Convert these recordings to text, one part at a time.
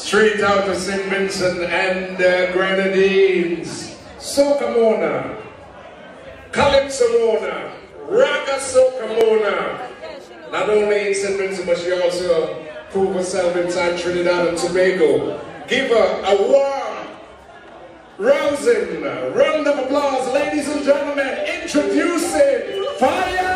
Straight out of St. Vincent and uh, Grenadines. Soca Monarch. Calypso Monarch. Ragga Soca Monarch. Not only in St. Vincent, but she also proved herself inside Trinidad and Tobago. Give her a warm, rousing round of applause, ladies and gentlemen, introducing Fya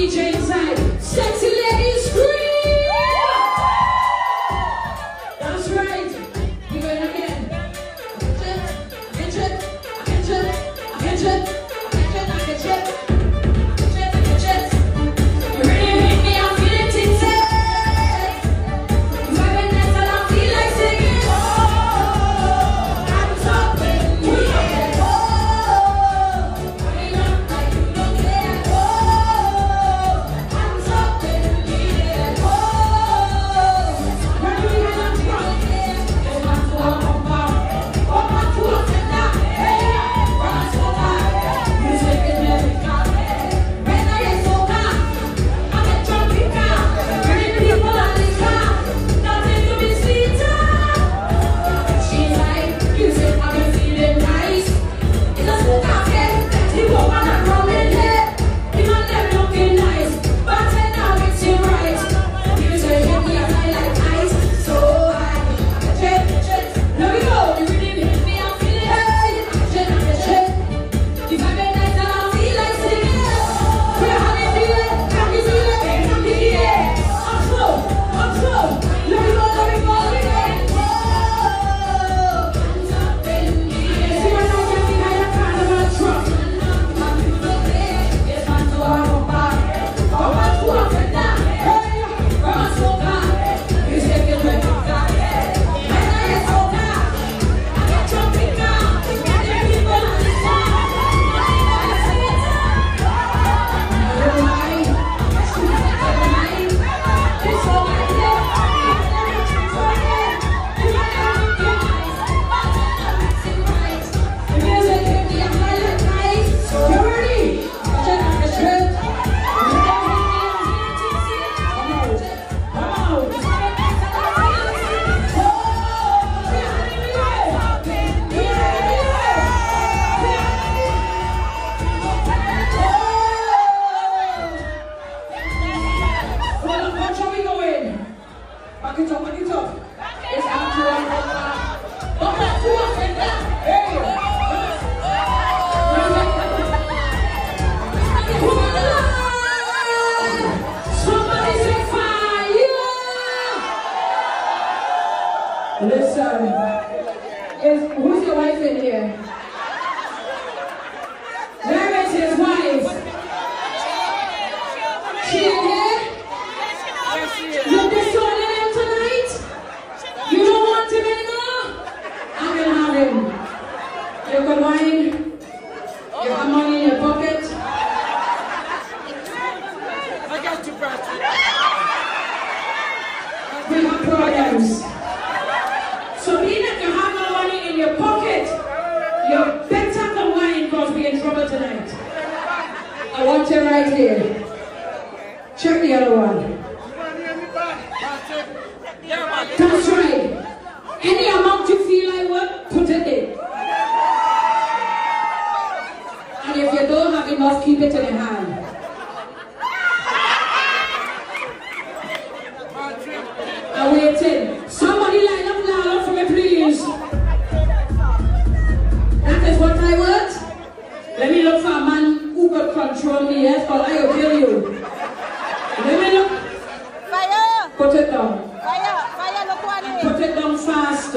DJ Fire. Put it down. Fire, fire, look. Put it down fast.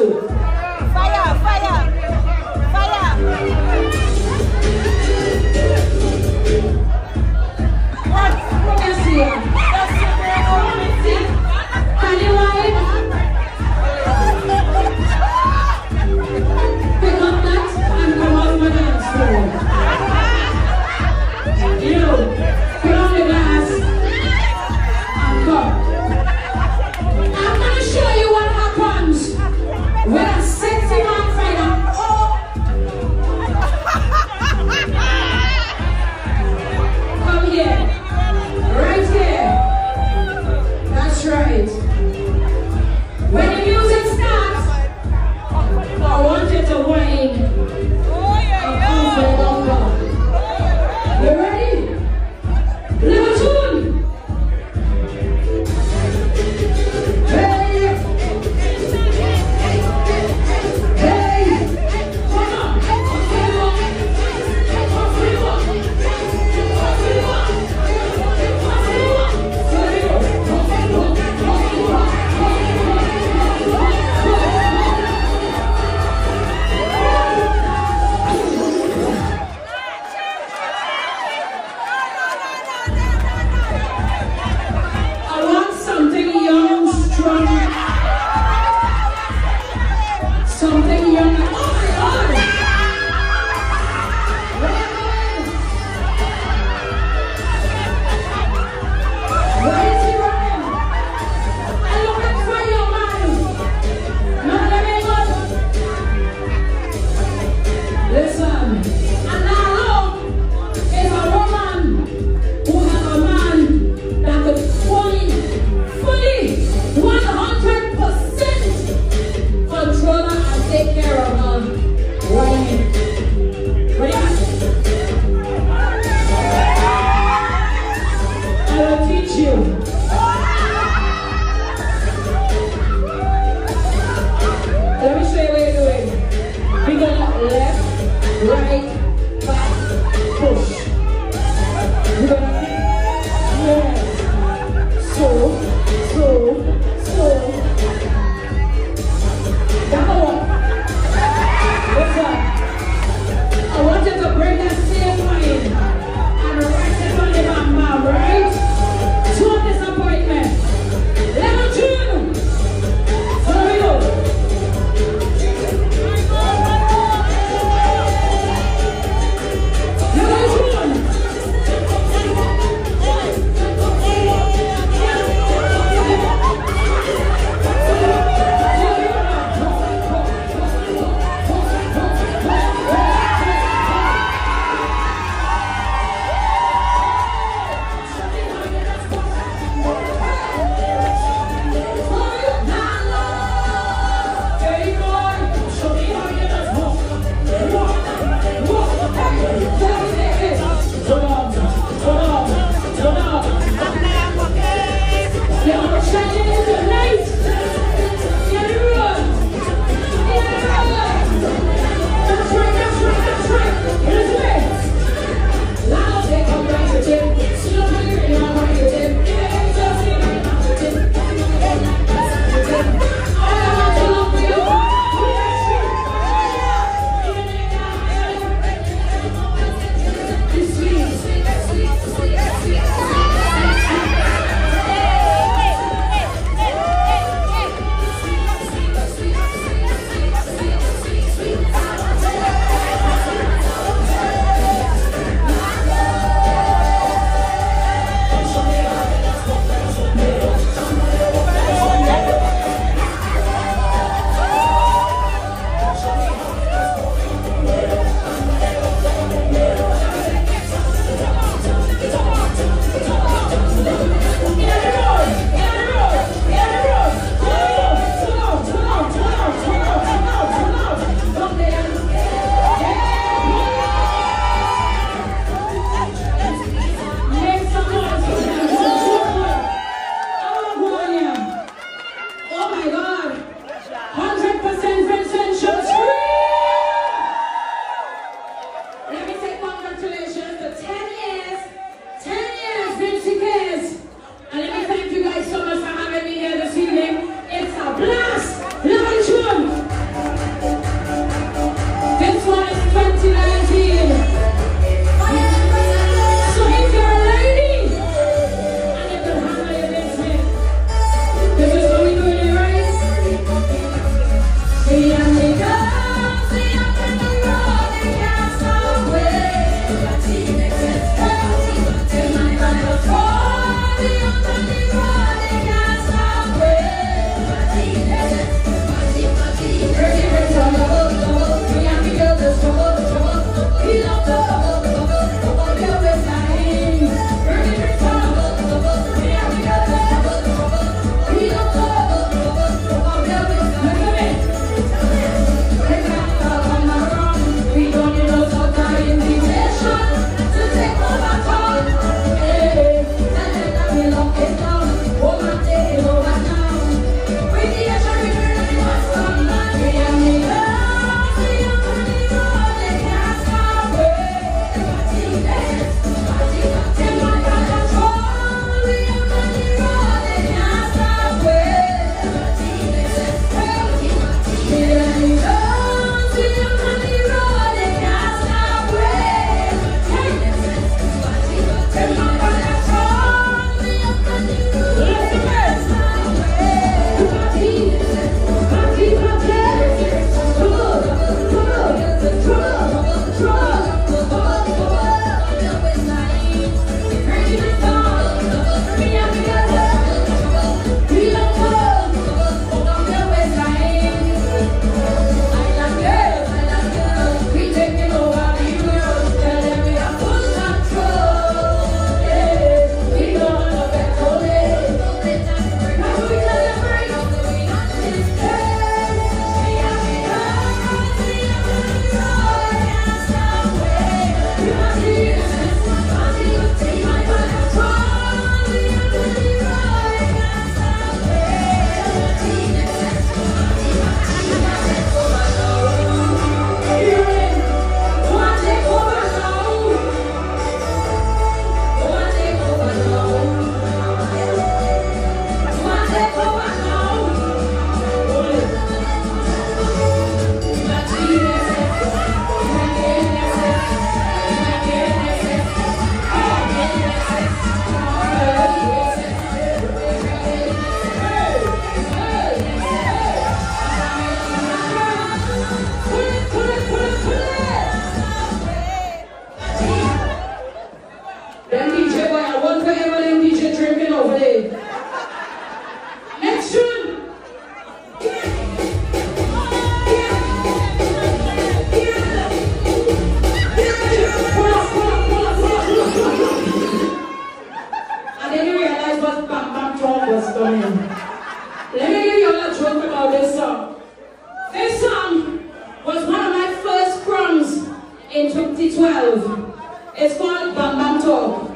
It's called Bam Bam Talk.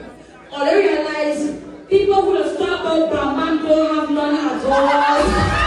All realize, people who have talked about Bam Bam don't have none at all.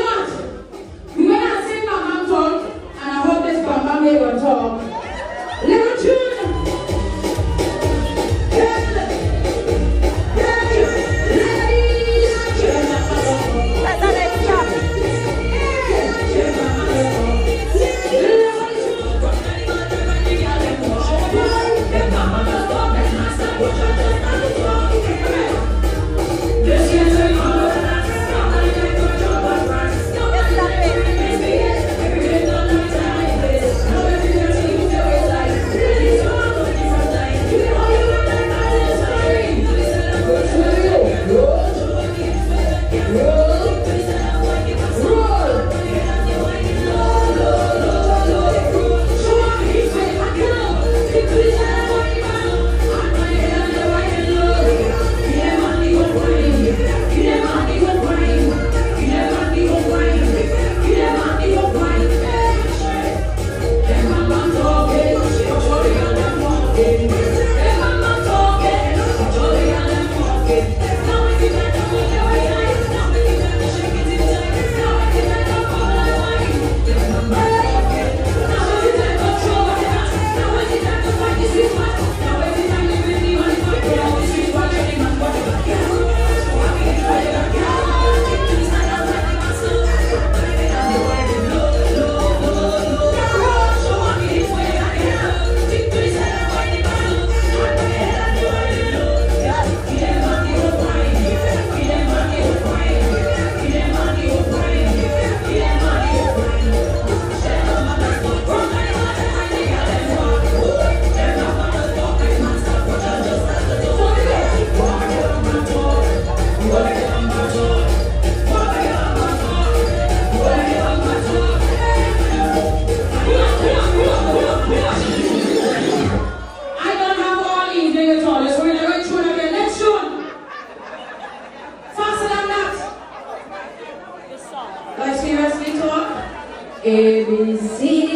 A, B, C.